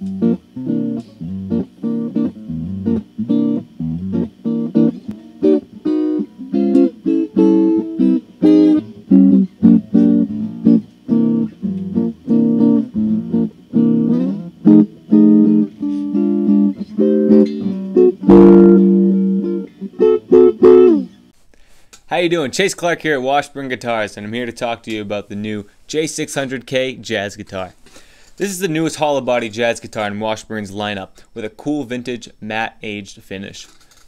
How you doing? Chase Clark here at Washburn Guitars, and I'm here to talk to you about the new J600K jazz guitar. This is the newest hollow body jazz guitar in Washburn's lineup with a cool vintage matte aged finish.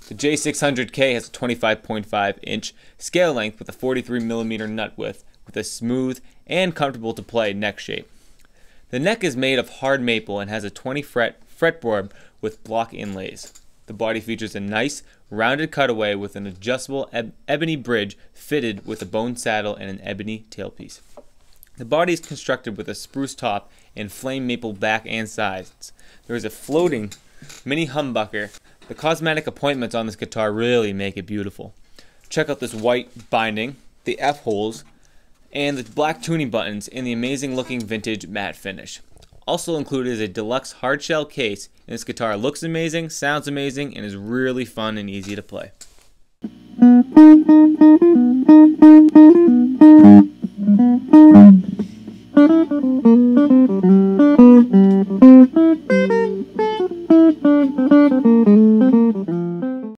The J600K has a 25.5 inch scale length with a 43mm nut width with a smooth and comfortable to play neck shape. The neck is made of hard maple and has a 20 fret fretboard with block inlays. The body features a nice, rounded cutaway with an adjustable eb ebony bridge fitted with a bone saddle and an ebony tailpiece. The body is constructed with a spruce top and flame maple back and sides. There is a floating mini humbucker. The cosmetic appointments on this guitar really make it beautiful. Check out this white binding, the F holes, and the black tuning buttons in the amazing looking vintage matte finish. Also included is a deluxe hardshell case, and this guitar looks amazing, sounds amazing, and is really fun and easy to play. Thank you.